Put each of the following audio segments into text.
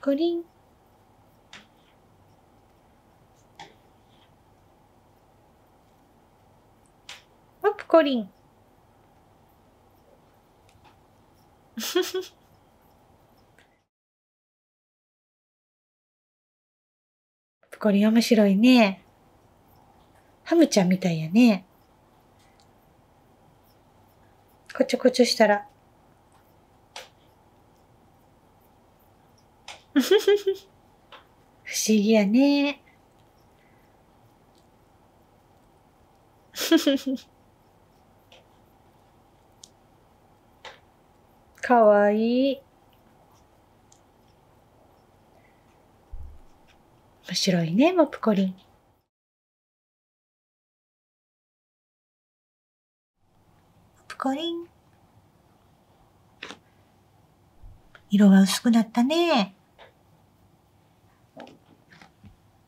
コリン。モプコリン。プコリン面白いね。ハムちゃんみたいやね。こちょこちょしたら。不思議やね。かわいい。面白いね、モプコリン。モプコリン。色が薄くなったね。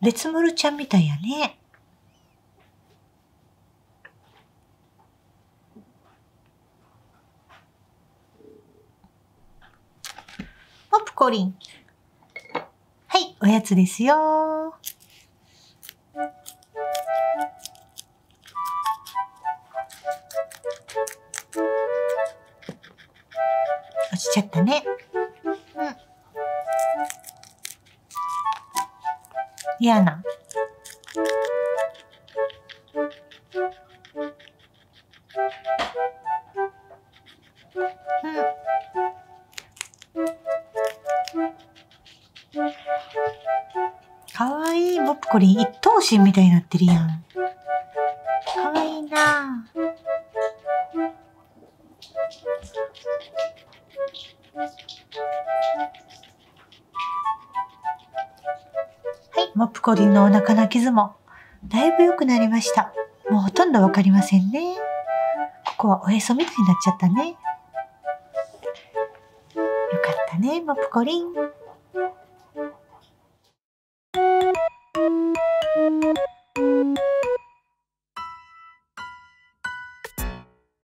別モルちゃんみたいやね。ポプコリン。はい、おやつですよ。落ちちゃったね。嫌な。かわいいポッコリン一等身みたいになってるやん。かわいいなはマ、ップコリンのお腹の傷もだいぶ良くなりました。もうほとんどわかりませんね。ここはおへそみたいになっちゃったね。よかったね、マップコリン。